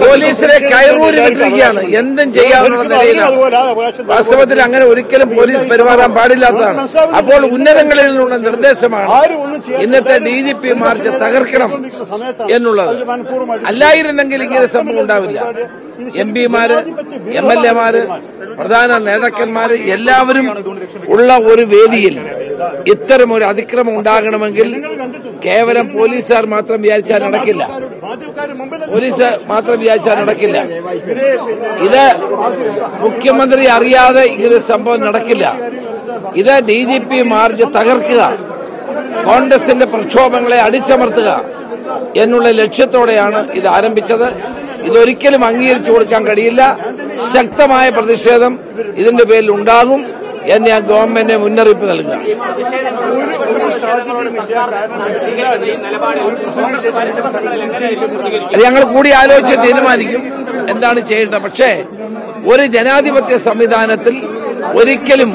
പോലീസിനെ കയറൂരി വിട്ടിരിക്കുകയാണ് എന്തും ചെയ്യാവുന്ന നിലയിലാണ്. വാസ്തവത്തിൽ അങ്ങനെ ഒരിക്കലും പോലീസ് പെരുമാറാൻ പാടില്ലാത്തതാണ്. അപ്പോൾ ഉന്നതങ്ങളിൽ നിന്നുള്ള നിർദ്ദേശമാണ് ഇന്നത്തെ ഡി ജി പി മാർച്ച് തകർക്കണം എന്നുള്ളത്. അല്ലായിരുന്നെങ്കിൽ ഇങ്ങനെ സംഭവം ഉണ്ടാവില്ല. എം പിമാര് എം എൽ എമാര് പ്രധാന നേതാക്കന്മാര് എല്ലാവരും ഉള്ള ഒരു വേദിയിൽ ഇത്തരം ഒരു അതിക്രമം ഉണ്ടാകണമെങ്കിൽ കേവലം പോലീസുകാർ മാത്രം വിചാരിച്ചാൽ നടക്കില്ല. പോലീസ് മാത്രം വിചാരിച്ചാൽ നടക്കില്ല. ഇത് മുഖ്യമന്ത്രി അറിയാതെ ഇങ്ങനൊരു സംഭവം നടക്കില്ല. ഇത് ഡി ജി പി മാർജ് തകർക്കുക. കോൺഗ്രസിന്റെ പ്രക്ഷോഭങ്ങളെ അടിച്ചമർത്തുക എന്നുള്ള ലക്ഷ്യത്തോടെയാണ് ഇത് ആരംഭിച്ചത്. ഇതൊരിക്കലും അംഗീകരിച്ചു കൊടുക്കാൻ കഴിയില്ല. ശക്തമായ പ്രതിഷേധം ഇതിന്റെ പേരിൽ ഉണ്ടാകും എന്ന് ഞാൻ ഗവൺമെന്റിന് മുന്നറിയിപ്പ് നൽകുക. അത് ഞങ്ങൾ കൂടി ആലോചിച്ച് തീരുമാനിക്കും എന്താണ് ചെയ്യേണ്ടത്. പക്ഷേ ഒരു ജനാധിപത്യ സംവിധാനത്തിൽ ഒരിക്കലും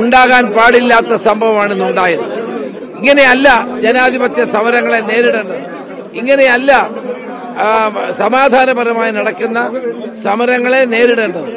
ഉണ്ടാകാൻ പാടില്ലാത്ത സംഭവമാണ് ഇന്നുണ്ടായത് ഇങ്ങനെയല്ല ജനാധിപത്യ സമരങ്ങളെ നേരിടേണ്ടത്. ഇങ്ങനെയല്ല സമാധാനപരമായി നടക്കുന്ന സമരങ്ങളെ നേരിടേണ്ടത്.